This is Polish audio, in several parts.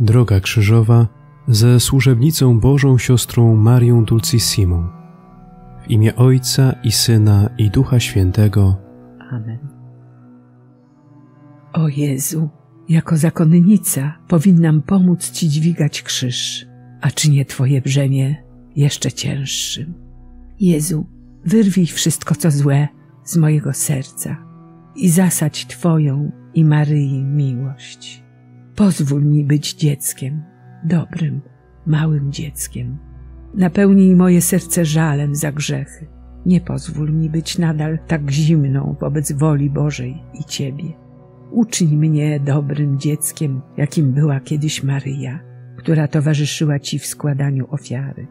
Droga krzyżowa ze służebnicą Bożą siostrą Marią Dulcissimą. W imię Ojca i Syna i Ducha Świętego. Amen. O Jezu, jako zakonnica powinnam pomóc Ci dźwigać krzyż, a czynię Twoje brzemię jeszcze cięższym. Jezu, wyrwij wszystko co złe z mojego serca i zasadź Twoją i Maryi miłość. Pozwól mi być dzieckiem, dobrym, małym dzieckiem. Napełnij moje serce żalem za grzechy. Nie pozwól mi być nadal tak zimną wobec woli Bożej i Ciebie. Uczyń mnie dobrym dzieckiem, jakim była kiedyś Maryja, która towarzyszyła Ci w składaniu ofiary.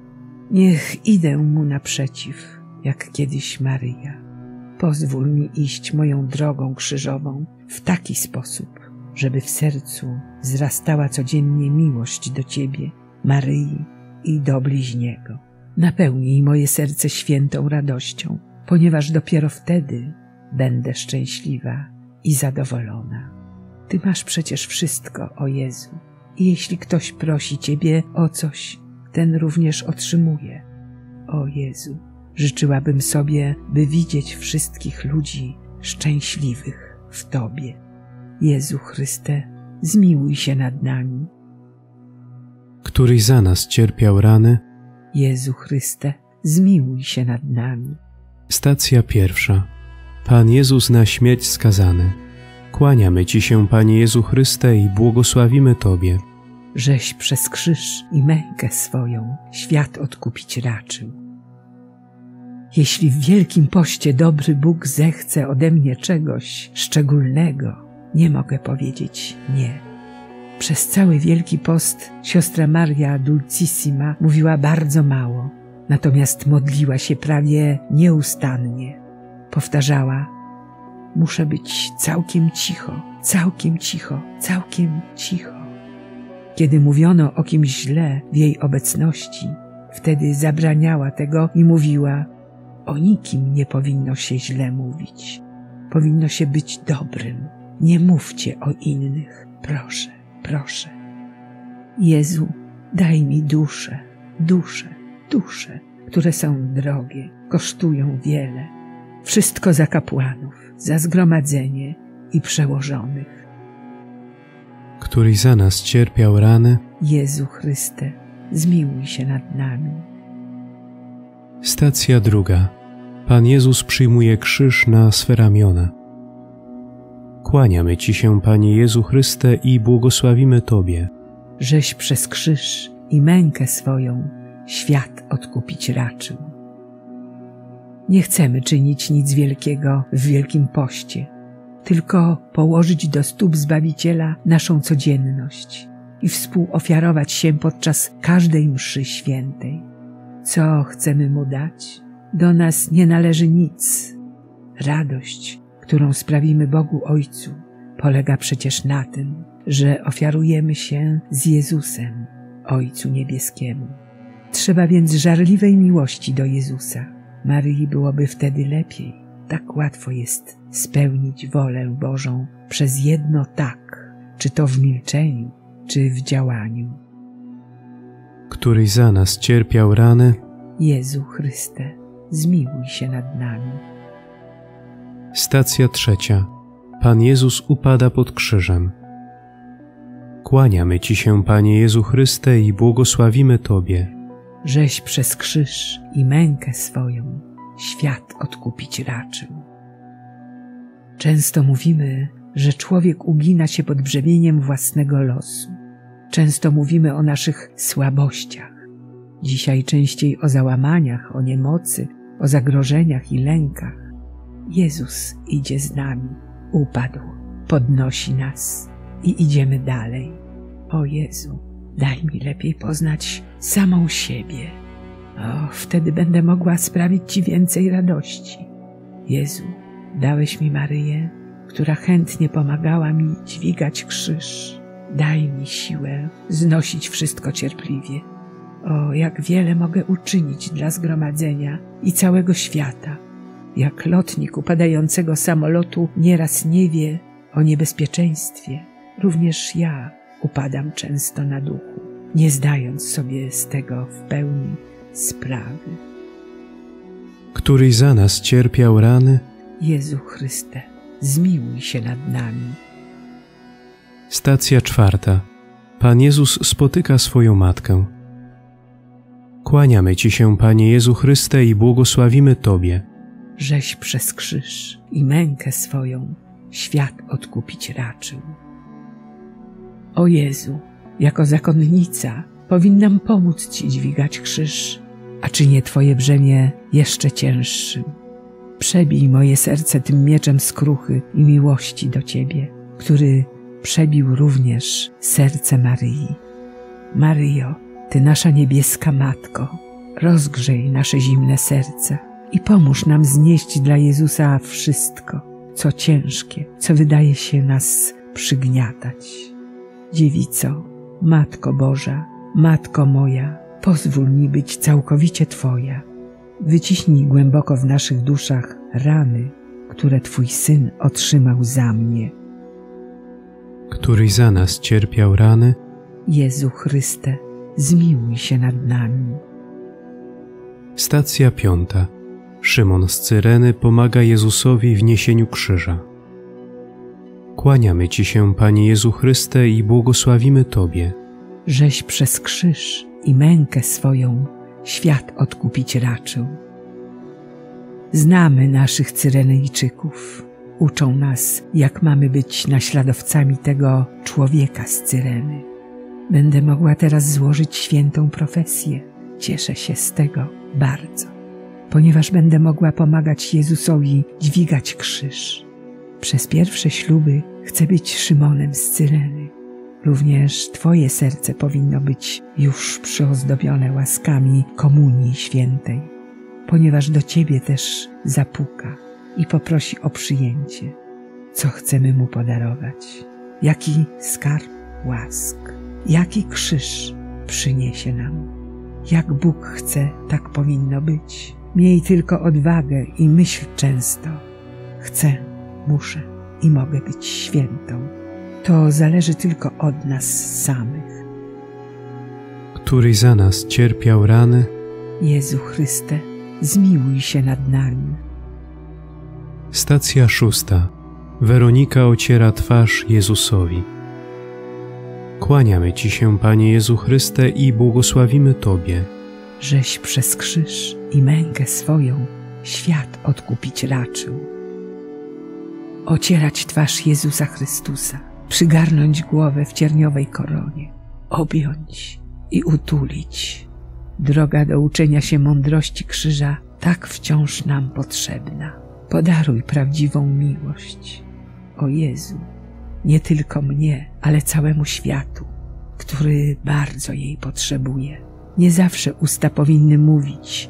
Niech idę mu naprzeciw, jak kiedyś Maryja. Pozwól mi iść moją drogą krzyżową w taki sposób, żeby w sercu wzrastała codziennie miłość do Ciebie, Maryi i do bliźniego. Napełnij moje serce świętą radością, ponieważ dopiero wtedy będę szczęśliwa i zadowolona. Ty masz przecież wszystko, o Jezu. I jeśli ktoś prosi Ciebie o coś, ten również otrzymuje. O Jezu, życzyłabym sobie, by widzieć wszystkich ludzi szczęśliwych w Tobie. Jezu Chryste, zmiłuj się nad nami. Któryś za nas cierpiał rany. Jezu Chryste, zmiłuj się nad nami. Stacja pierwsza. Pan Jezus na śmierć skazany. Kłaniamy Ci się, Panie Jezu Chryste, i błogosławimy Tobie. Żeś przez krzyż i mękę swoją świat odkupić raczył. Jeśli w wielkim poście dobry Bóg zechce ode mnie czegoś szczególnego, nie mogę powiedzieć nie. Przez cały Wielki Post siostra Maria Dulcissima mówiła bardzo mało, natomiast modliła się prawie nieustannie. Powtarzała: Muszę być całkiem cicho, całkiem cicho, całkiem cicho. Kiedy mówiono o kimś źle w jej obecności, wtedy zabraniała tego i mówiła: O nikim nie powinno się źle mówić. Powinno się być dobrym. Nie mówcie o innych, proszę proszę. Jezu, daj mi duszę, duszę, dusze, które są drogie, kosztują wiele. Wszystko za kapłanów, za zgromadzenie i przełożonych. Któryś za nas cierpiał rany. Jezu Chryste, zmiłuj się nad nami. Stacja druga. Pan Jezus przyjmuje krzyż na swe ramiona. Kłaniamy Ci się, Panie Jezu Chryste, i błogosławimy Tobie. Żeś przez krzyż i mękę swoją świat odkupić raczył. Nie chcemy czynić nic wielkiego w Wielkim Poście, tylko położyć do stóp Zbawiciela naszą codzienność i współofiarować się podczas każdej mszy świętej. Co chcemy Mu dać? Do nas nie należy nic. Radość, którą sprawimy Bogu Ojcu, polega przecież na tym, że ofiarujemy się z Jezusem, Ojcu Niebieskiemu. Trzeba więc żarliwej miłości do Jezusa. Maryi byłoby wtedy lepiej. Tak łatwo jest spełnić wolę Bożą przez jedno tak, czy to w milczeniu, czy w działaniu. Któryś za nas cierpiał rany. Jezu Chryste, zmiłuj się nad nami. Stacja trzecia. Pan Jezus upada pod krzyżem. Kłaniamy Ci się, Panie Jezu Chryste, i błogosławimy Tobie. Żeś przez krzyż i mękę swoją świat odkupić raczył. Często mówimy, że człowiek ugina się pod brzemieniem własnego losu. Często mówimy o naszych słabościach. Dzisiaj częściej o załamaniach, o niemocy, o zagrożeniach i lękach. Jezus idzie z nami, upadł, podnosi nas i idziemy dalej. O Jezu, daj mi lepiej poznać samą siebie. O, wtedy będę mogła sprawić Ci więcej radości. Jezu, dałeś mi Maryję, która chętnie pomagała mi dźwigać krzyż. Daj mi siłę znosić wszystko cierpliwie. O, jak wiele mogę uczynić dla zgromadzenia i całego świata jak lotnik upadającego samolotu nieraz nie wie o niebezpieczeństwie, również ja upadam często na duchu, nie zdając sobie z tego w pełni sprawy. Któryś za nas cierpiał rany, Jezu Chryste, zmiłuj się nad nami. Stacja czwarta. Pan Jezus spotyka swoją matkę. Kłaniamy Ci się, Panie Jezu Chryste, i błogosławimy Tobie, żeś przez krzyż i mękę swoją świat odkupić raczył. O Jezu, jako zakonnica powinnam pomóc Ci dźwigać krzyż, a czy nie Twoje brzemię jeszcze cięższym? Przebij moje serce tym mieczem skruchy i miłości do Ciebie, który przebił również serce Maryi. Maryjo, Ty nasza niebieska Matko, rozgrzej nasze zimne serca i pomóż nam znieść dla Jezusa wszystko, co ciężkie, co wydaje się nas przygniatać. Dziewico, Matko Boża, Matko moja, pozwól mi być całkowicie Twoja. Wyciśnij głęboko w naszych duszach rany, które Twój Syn otrzymał za mnie. któryś za nas cierpiał rany, Jezu Chryste, zmiłuj się nad nami. Stacja piąta. Szymon z Cyreny pomaga Jezusowi w niesieniu krzyża. Kłaniamy Ci się, Panie Jezu Chryste, i błogosławimy Tobie, żeś przez krzyż i mękę swoją świat odkupić raczył. Znamy naszych Cyrenejczyków. Uczą nas, jak mamy być naśladowcami tego człowieka z Cyreny. Będę mogła teraz złożyć świętą profesję. Cieszę się z tego bardzo, ponieważ będę mogła pomagać Jezusowi dźwigać krzyż. Przez pierwsze śluby chcę być Szymonem z Cyreny. Również Twoje serce powinno być już przyozdobione łaskami Komunii Świętej, ponieważ do Ciebie też zapuka i poprosi o przyjęcie. Co chcemy Mu podarować? Jaki skarb łask? Jaki krzyż przyniesie nam? Jak Bóg chce, tak powinno być. Miej tylko odwagę i myśl często. Chcę, muszę i mogę być świętą. To zależy tylko od nas samych. któryś za nas cierpiał rany, Jezu Chryste, zmiłuj się nad nami. Stacja szósta. Weronika ociera twarz Jezusowi. Kłaniamy Ci się, Panie Jezu Chryste, i błogosławimy Tobie, żeś przez krzyż i mękę swoją świat odkupić raczył. Ocierać twarz Jezusa Chrystusa, przygarnąć głowę w cierniowej koronie, objąć i utulić. Droga do uczenia się mądrości krzyża tak wciąż nam potrzebna. Podaruj prawdziwą miłość. O Jezu, nie tylko mnie, ale całemu światu, który bardzo jej potrzebuje. Nie zawsze usta powinny mówić,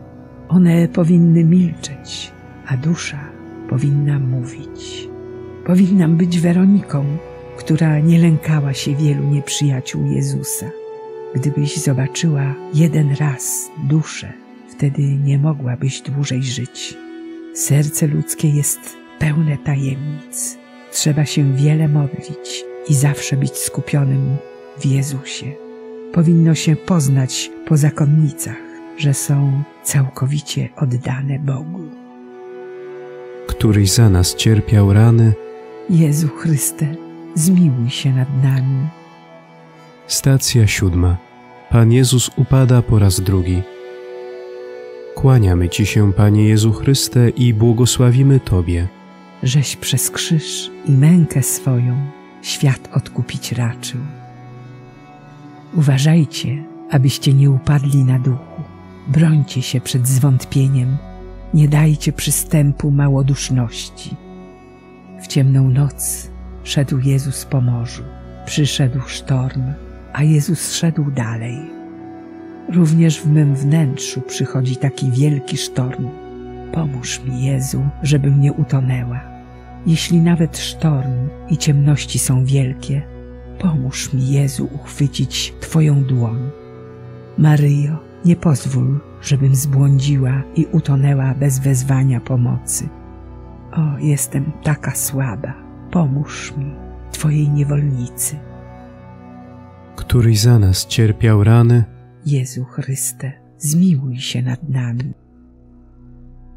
one powinny milczeć, a dusza powinna mówić. Powinnam być Weroniką, która nie lękała się wielu nieprzyjaciół Jezusa. Gdybyś zobaczyła jeden raz duszę, wtedy nie mogłabyś dłużej żyć. Serce ludzkie jest pełne tajemnic. Trzeba się wiele modlić i zawsze być skupionym w Jezusie. Powinno się poznać po zakonnicach, że są całkowicie oddane Bogu. któryś za nas cierpiał rany, Jezu Chryste, zmiłuj się nad nami. Stacja siódma. Pan Jezus upada po raz drugi. Kłaniamy Ci się, Panie Jezu Chryste, i błogosławimy Tobie, żeś przez krzyż i mękę swoją świat odkupić raczył. Uważajcie, abyście nie upadli na duchu. Brońcie się przed zwątpieniem, nie dajcie przystępu małoduszności. W ciemną noc szedł Jezus po morzu. Przyszedł sztorm, a Jezus szedł dalej. Również w mym wnętrzu przychodzi taki wielki sztorm. Pomóż mi, Jezu, żebym nie utonęła. Jeśli nawet sztorm i ciemności są wielkie, pomóż mi, Jezu, uchwycić Twoją dłoń. Maryjo, nie pozwól, żebym zbłądziła i utonęła bez wezwania pomocy. O, jestem taka słaba. Pomóż mi, Twojej niewolnicy. któryś za nas cierpiał rany, Jezu Chryste, zmiłuj się nad nami.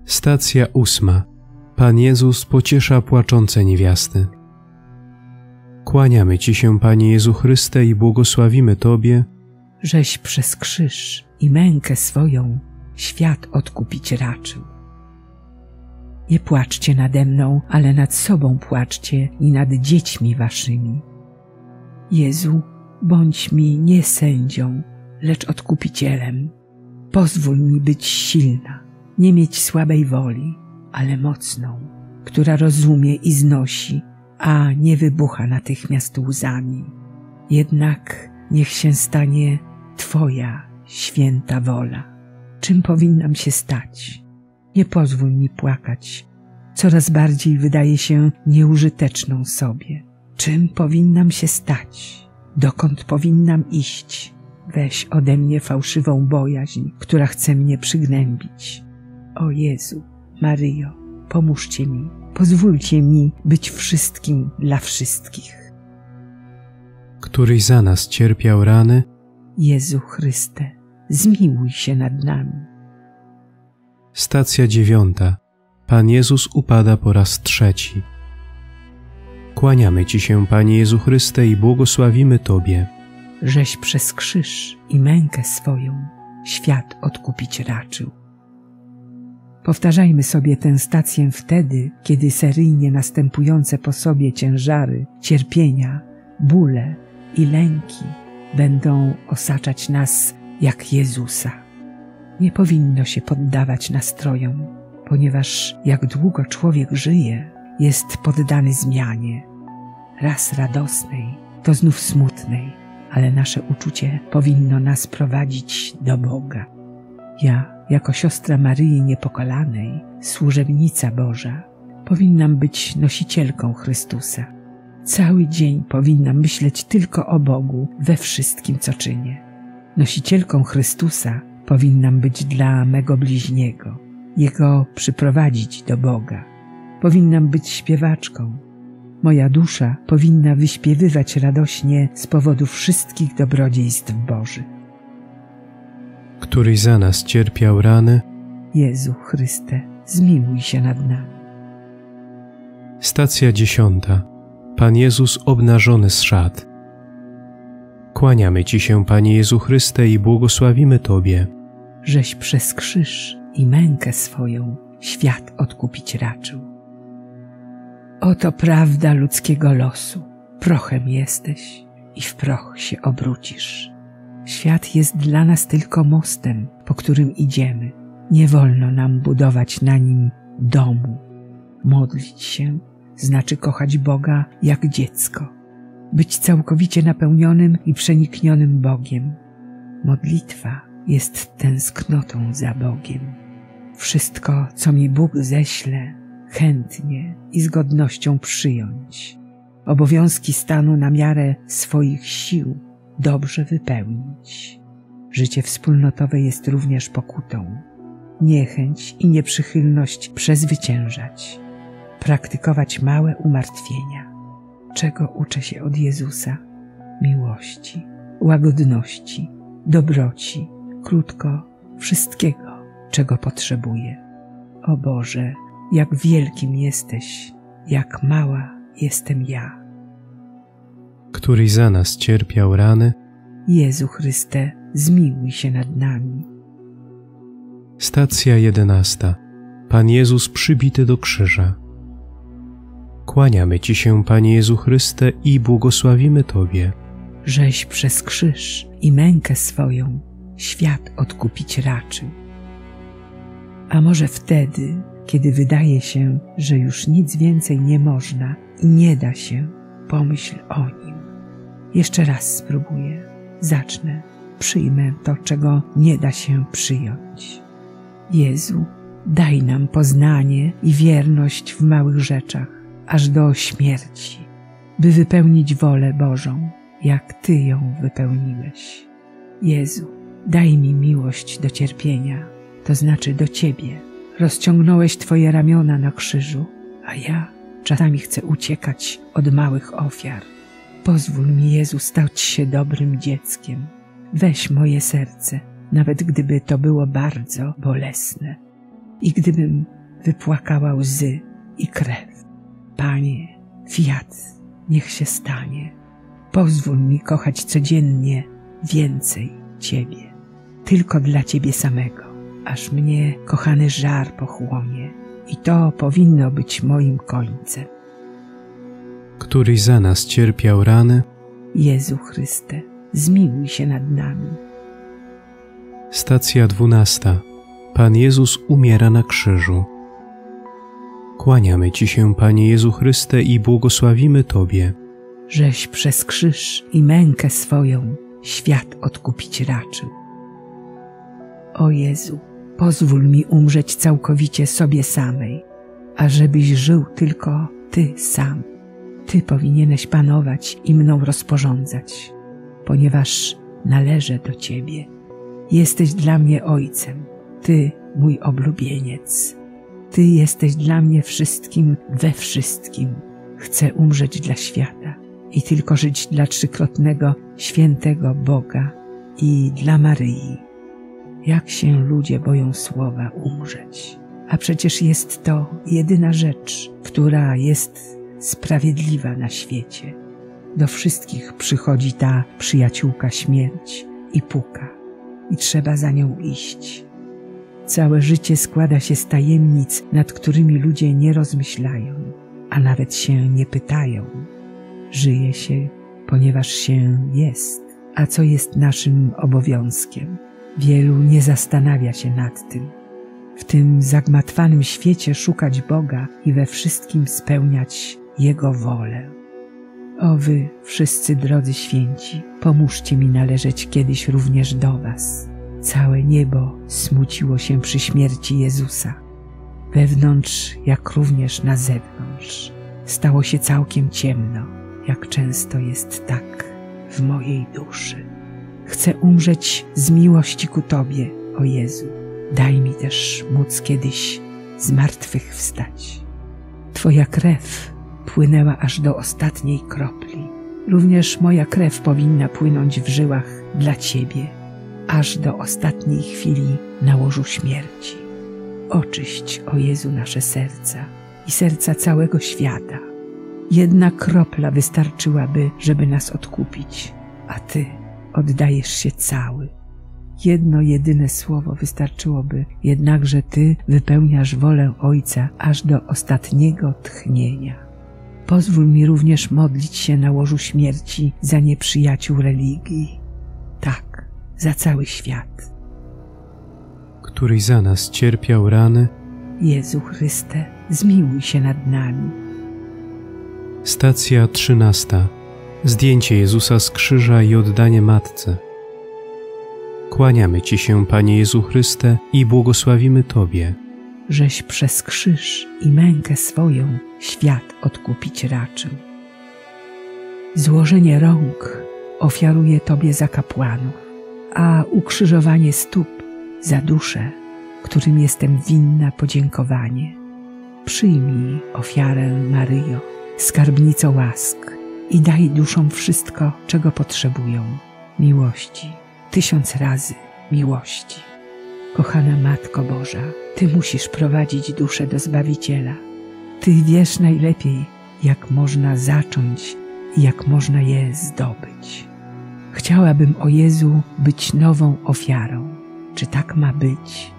Stacja ósma. Pan Jezus pociesza płaczące niewiasty. Kłaniamy Ci się, Panie Jezu Chryste, i błogosławimy Tobie, żeś przez krzyż i mękę swoją świat odkupić raczył. Nie płaczcie nade mną, ale nad sobą płaczcie i nad dziećmi waszymi. Jezu, bądź mi nie sędzią, lecz odkupicielem. Pozwól mi być silna, nie mieć słabej woli, ale mocną, która rozumie i znosi, a nie wybucha natychmiast łzami. Jednak niech się stanie Twoja święta wola. Czym powinnam się stać? Nie pozwól mi płakać. Coraz bardziej wydaje się nieużyteczną sobie. Czym powinnam się stać? Dokąd powinnam iść? Weź ode mnie fałszywą bojaźń, która chce mnie przygnębić. O Jezu, Maryjo, pomóżcie mi, pozwólcie mi być wszystkim dla wszystkich. któryś za nas cierpiał rany, Jezu Chryste, zmiłuj się nad nami. Stacja dziewiąta. Pan Jezus upada po raz trzeci. Kłaniamy Ci się, Panie Jezu Chryste, i błogosławimy Tobie, żeś przez krzyż i mękę swoją świat odkupić raczył. Powtarzajmy sobie tę stację wtedy, kiedy seryjnie następujące po sobie ciężary, cierpienia, bóle i lęki będą osaczać nas jak Jezusa. Nie powinno się poddawać nastrojom, ponieważ jak długo człowiek żyje, jest poddany zmianie, raz radosnej, to znów smutnej, ale nasze uczucie powinno nas prowadzić do Boga. Ja, jako siostra Maryi Niepokalanej, służebnica Boża, powinnam być nosicielką Chrystusa. Cały dzień powinnam myśleć tylko o Bogu we wszystkim, co czynię. Nosicielką Chrystusa powinnam być dla mego bliźniego, Jego przyprowadzić do Boga. Powinnam być śpiewaczką. Moja dusza powinna wyśpiewywać radośnie z powodu wszystkich dobrodziejstw Bożych. któryś za nas cierpiał rany, Jezu Chryste, zmiłuj się nad nami. Stacja dziesiąta. Pan Jezus obnażony z szat. Kłaniamy Ci się, Panie Jezu Chryste, i błogosławimy Tobie, żeś przez krzyż i mękę swoją świat odkupić raczył. Oto prawda ludzkiego losu. Prochem jesteś i w proch się obrócisz. Świat jest dla nas tylko mostem, po którym idziemy. Nie wolno nam budować na nim domu. Modlić się znaczy kochać Boga jak dziecko, być całkowicie napełnionym i przeniknionym Bogiem. Modlitwa jest tęsknotą za Bogiem. Wszystko, co mi Bóg ześle, chętnie i z godnością przyjąć. Obowiązki stanu na miarę swoich sił dobrze wypełnić. Życie wspólnotowe jest również pokutą. Niechęć i nieprzychylność przezwyciężać. Praktykować małe umartwienia. Czego uczę się od Jezusa? Miłości, łagodności, dobroci, krótko wszystkiego, czego potrzebuję. O Boże, jak wielkim jesteś, jak mała jestem ja. któryś za nas cierpiał rany, Jezu Chryste, zmiłuj się nad nami. Stacja jedenasta. Pan Jezus przybity do krzyża. Kłaniamy Ci się, Panie Jezu Chryste, i błogosławimy Tobie, żeś przez krzyż i mękę swoją świat odkupić raczył. A może wtedy, kiedy wydaje się, że już nic więcej nie można i nie da się, pomyśl o nim. Jeszcze raz spróbuję, zacznę, przyjmę to, czego nie da się przyjąć. Jezu, daj nam poznanie i wierność w małych rzeczach, aż do śmierci, by wypełnić wolę Bożą, jak Ty ją wypełniłeś. Jezu, daj mi miłość do cierpienia, to znaczy do Ciebie. Rozciągnąłeś Twoje ramiona na krzyżu, a ja czasami chcę uciekać od małych ofiar. Pozwól mi, Jezu, stać się dobrym dzieckiem. Weź moje serce, nawet gdyby to było bardzo bolesne i gdybym wypłakała łzy i krew. Panie, fiat, niech się stanie. Pozwól mi kochać codziennie więcej Ciebie, tylko dla Ciebie samego, aż mnie kochany żar pochłonie i to powinno być moim końcem. Któryś za nas cierpiał rany, Jezu Chryste, zmiłuj się nad nami. Stacja dwunasta. Pan Jezus umiera na krzyżu. Kłaniamy Ci się, Panie Jezu Chryste, i błogosławimy Tobie, żeś przez krzyż i mękę swoją świat odkupić raczył. O Jezu, pozwól mi umrzeć całkowicie sobie samej, ażebyś żył tylko Ty sam. Ty powinieneś panować i mną rozporządzać, ponieważ należę do Ciebie. Jesteś dla mnie Ojcem, Ty mój oblubieniec. Ty jesteś dla mnie wszystkim we wszystkim. Chcę umrzeć dla świata i tylko żyć dla trzykrotnego świętego Boga i dla Maryi. Jak się ludzie boją słowa umrzeć, a przecież jest to jedyna rzecz, która jest sprawiedliwa na świecie. Do wszystkich przychodzi ta przyjaciółka śmierć i puka, i trzeba za nią iść. Całe życie składa się z tajemnic, nad którymi ludzie nie rozmyślają, a nawet się nie pytają. Żyje się, ponieważ się jest, a co jest naszym obowiązkiem. Wielu nie zastanawia się nad tym. W tym zagmatwanym świecie szukać Boga i we wszystkim spełniać Jego wolę. O wy, wszyscy drodzy święci, pomóżcie mi należeć kiedyś również do was. Całe niebo smuciło się przy śmierci Jezusa. Wewnątrz, jak również na zewnątrz, stało się całkiem ciemno, jak często jest tak w mojej duszy. Chcę umrzeć z miłości ku Tobie, o Jezu. Daj mi też móc kiedyś z martwych wstać. Twoja krew płynęła aż do ostatniej kropli. Również moja krew powinna płynąć w żyłach dla Ciebie, aż do ostatniej chwili na łożu śmierci. Oczyść, o Jezu, nasze serca i serca całego świata. Jedna kropla wystarczyłaby, żeby nas odkupić, a Ty oddajesz się cały. Jedno jedyne słowo wystarczyłoby, jednakże Ty wypełniasz wolę Ojca aż do ostatniego tchnienia. Pozwól mi również modlić się na łożu śmierci za nieprzyjaciół religii. Za cały świat. któryś za nas cierpiał rany, Jezu Chryste, zmiłuj się nad nami. Stacja trzynasta. Zdjęcie Jezusa z krzyża i oddanie Matce. Kłaniamy Ci się, Panie Jezu Chryste, i błogosławimy Tobie, żeś przez krzyż i mękę swoją świat odkupić raczył. Złożenie rąk ofiaruję Tobie za kapłanów, a ukrzyżowanie stóp za duszę, którym jestem winna podziękowanie. Przyjmij ofiarę Maryjo, skarbnico łask i daj duszom wszystko, czego potrzebują. Miłości, tysiąc razy miłości. Kochana Matko Boża, Ty musisz prowadzić duszę do Zbawiciela. Ty wiesz najlepiej, jak można zacząć i jak można je zdobyć. Chciałabym o Jezu być nową ofiarą. Czy tak ma być?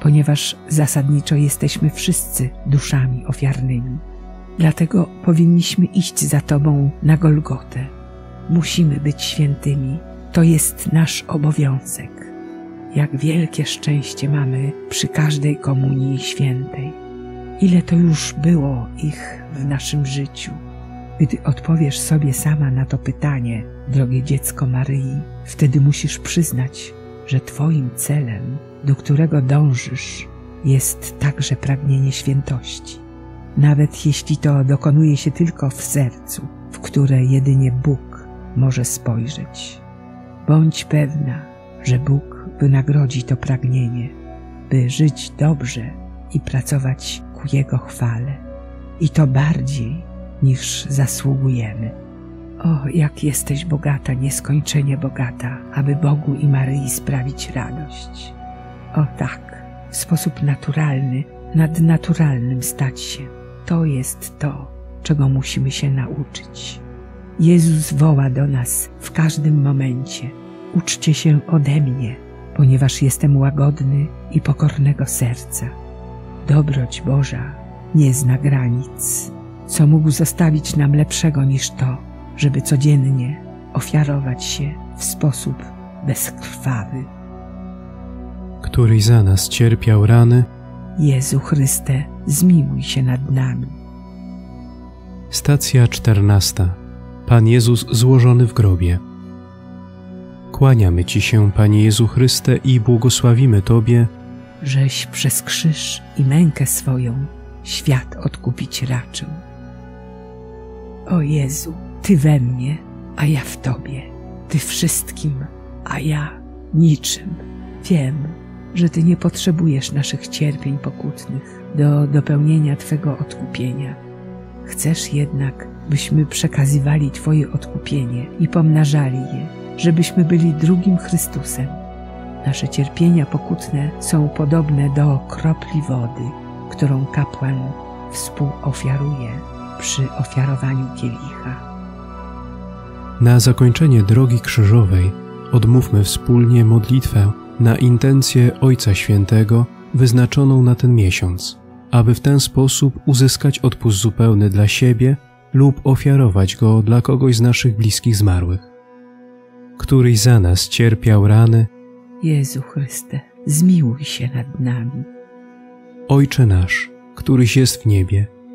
Ponieważ zasadniczo jesteśmy wszyscy duszami ofiarnymi. Dlatego powinniśmy iść za Tobą na Golgotę. Musimy być świętymi. To jest nasz obowiązek. Jak wielkie szczęście mamy przy każdej komunii świętej. Ile to już było ich w naszym życiu. Gdy odpowiesz sobie sama na to pytanie, drogie dziecko Maryi, wtedy musisz przyznać, że Twoim celem, do którego dążysz, jest także pragnienie świętości. Nawet jeśli to dokonuje się tylko w sercu, w które jedynie Bóg może spojrzeć. Bądź pewna, że Bóg wynagrodzi to pragnienie, by żyć dobrze i pracować ku Jego chwale. I to bardziej niż zasługujemy. O, jak jesteś bogata, nieskończenie bogata, aby Bogu i Maryi sprawić radość. O tak, w sposób naturalny, nadnaturalnym stać się. To jest to, czego musimy się nauczyć. Jezus woła do nas w każdym momencie. Uczcie się ode mnie, ponieważ jestem łagodny i pokornego serca. Dobroć Boża nie zna granic. Co mógł zostawić nam lepszego niż to, żeby codziennie ofiarować się w sposób bezkrwawy? Któryś za nas cierpiał rany, Jezu Chryste, zmiłuj się nad nami. Stacja czternasta. Pan Jezus złożony w grobie. Kłaniamy Ci się, Panie Jezu Chryste, i błogosławimy Tobie, żeś przez krzyż i mękę swoją świat odkupić raczył. O Jezu, Ty we mnie, a ja w Tobie, Ty wszystkim, a ja niczym. Wiem, że Ty nie potrzebujesz naszych cierpień pokutnych do dopełnienia Twego odkupienia. Chcesz jednak, byśmy przekazywali Twoje odkupienie i pomnażali je, żebyśmy byli drugim Chrystusem. Nasze cierpienia pokutne są podobne do kropli wody, którą kapłan współofiaruje przy ofiarowaniu kielicha. Na zakończenie drogi krzyżowej odmówmy wspólnie modlitwę na intencję Ojca Świętego wyznaczoną na ten miesiąc, aby w ten sposób uzyskać odpust zupełny dla siebie lub ofiarować go dla kogoś z naszych bliskich zmarłych. Któryś za nas cierpiał rany, Jezu Chryste, zmiłuj się nad nami. Ojcze nasz, któryś jest w niebie,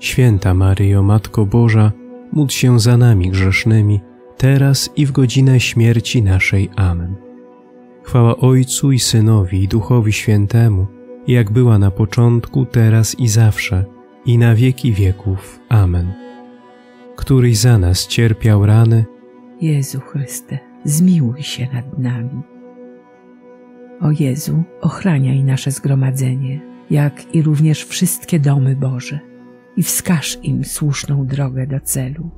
Święta Maryjo, Matko Boża, módl się za nami grzesznymi, teraz i w godzinę śmierci naszej. Amen. Chwała Ojcu i Synowi i Duchowi Świętemu, jak była na początku, teraz i zawsze, i na wieki wieków. Amen. Któryś za nas cierpiał rany, Jezu Chryste, zmiłuj się nad nami. O Jezu, ochraniaj nasze zgromadzenie, jak i również wszystkie domy Boże i wskaż im słuszną drogę do celu.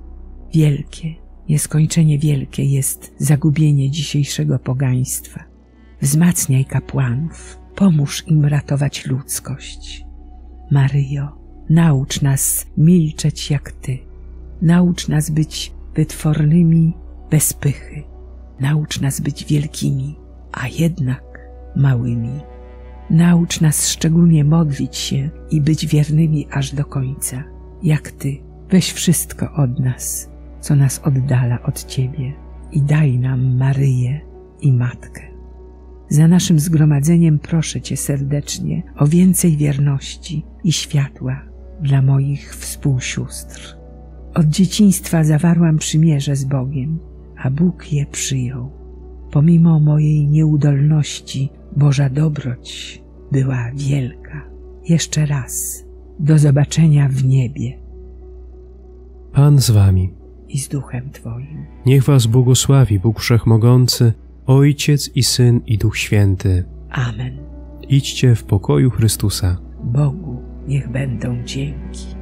Wielkie, nieskończenie wielkie jest zagubienie dzisiejszego pogaństwa. Wzmacniaj kapłanów, pomóż im ratować ludzkość. Maryjo, naucz nas milczeć jak Ty. Naucz nas być wytwornymi bez pychy. Naucz nas być wielkimi, a jednak małymi. Naucz nas szczególnie modlić się i być wiernymi aż do końca. Jak Ty, weź wszystko od nas, co nas oddala od Ciebie i daj nam Maryję i Matkę. Za naszym zgromadzeniem proszę Cię serdecznie o więcej wierności i światła dla moich współsióstr. Od dzieciństwa zawarłam przymierze z Bogiem, a Bóg je przyjął. Pomimo mojej nieudolności, Boża dobroć była wielka. Jeszcze raz, do zobaczenia w niebie Pan z Wami. i z duchem Twoim. Niech Was błogosławi Bóg Wszechmogący, Ojciec i Syn i Duch Święty. Amen. Idźcie w pokoju Chrystusa. Bogu niech będą dzięki.